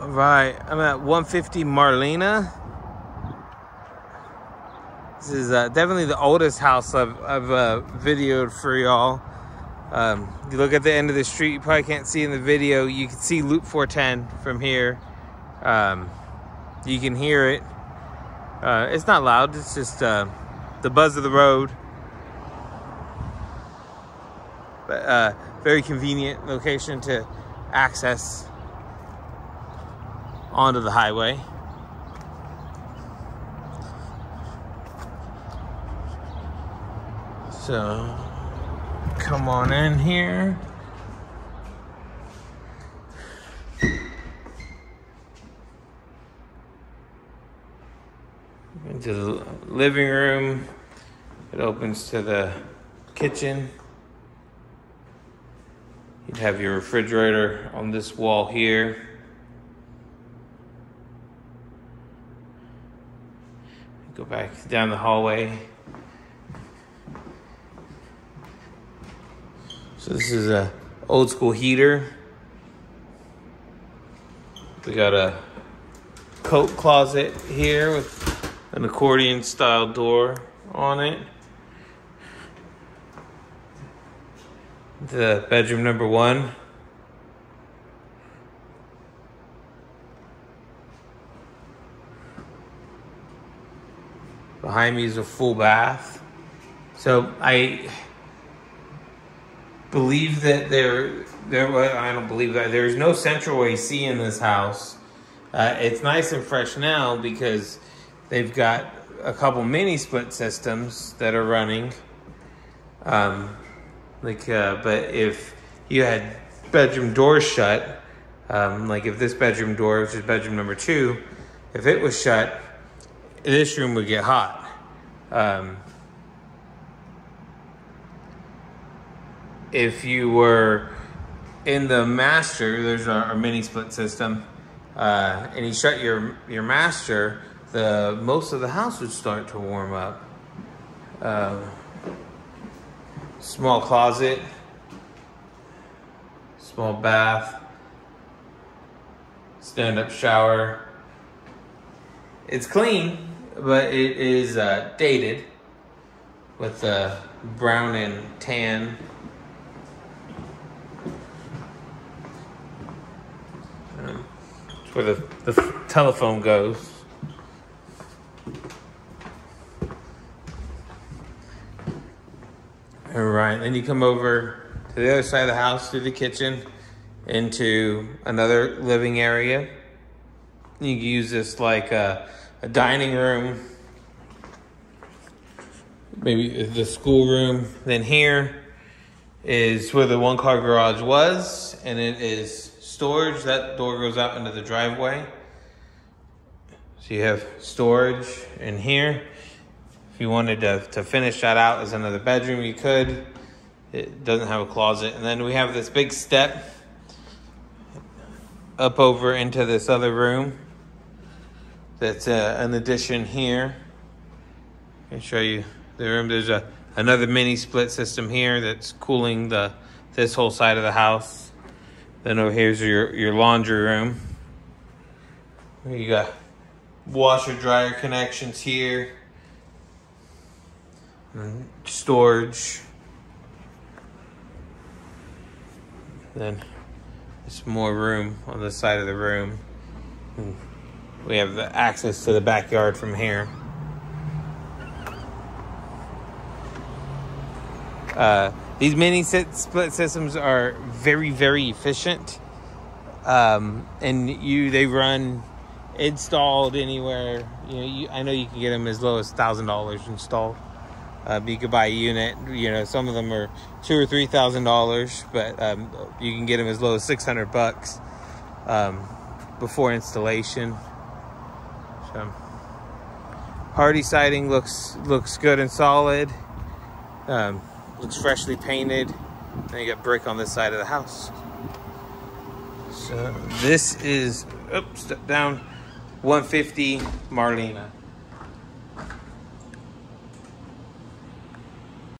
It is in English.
Right, I'm at 150 Marlena. This is uh, definitely the oldest house I've, I've uh, videoed for y'all. Um, you look at the end of the street, you probably can't see in the video. You can see Loop 410 from here. Um, you can hear it. Uh, it's not loud, it's just uh, the buzz of the road. But uh, very convenient location to access onto the highway. So come on in here. Into the living room. It opens to the kitchen. You'd have your refrigerator on this wall here. Go back down the hallway. So this is a old school heater. We got a coat closet here with an accordion style door on it. The bedroom number one. Behind me is a full bath. So I believe that there, there. Well, I don't believe that there is no central AC in this house. Uh, it's nice and fresh now because they've got a couple mini split systems that are running. Um, like, uh, but if you had bedroom doors shut, um, like if this bedroom door, which is bedroom number two, if it was shut, this room would get hot. Um, if you were in the master, there's our, our mini split system, uh, and you shut your your master, the most of the house would start to warm up. Uh, small closet, small bath, stand up shower. It's clean, but it is uh, dated with the brown and tan. Um, where the, the telephone goes. All right, then you come over to the other side of the house through the kitchen into another living area. You can use this like a, a dining room, maybe the schoolroom. Then here is where the one car garage was, and it is storage. That door goes out into the driveway. So you have storage in here. If you wanted to, to finish that out as another bedroom, you could. It doesn't have a closet. And then we have this big step up over into this other room. That's uh, an addition here. I can show you the room. There's a another mini split system here that's cooling the this whole side of the house. Then over here's your your laundry room. You got washer dryer connections here storage. Then there's more room on the side of the room. We have access to the backyard from here. Uh, these mini split systems are very, very efficient, um, and you they run installed anywhere. You know, you, I know you can get them as low as thousand dollars installed. Uh, you could buy a unit. You know, some of them are two or three thousand dollars, but um, you can get them as low as six hundred bucks um, before installation. So, Hardie siding looks looks good and solid. Um, looks freshly painted. Then you got brick on this side of the house. So this is, oops, step down, 150 Marlena.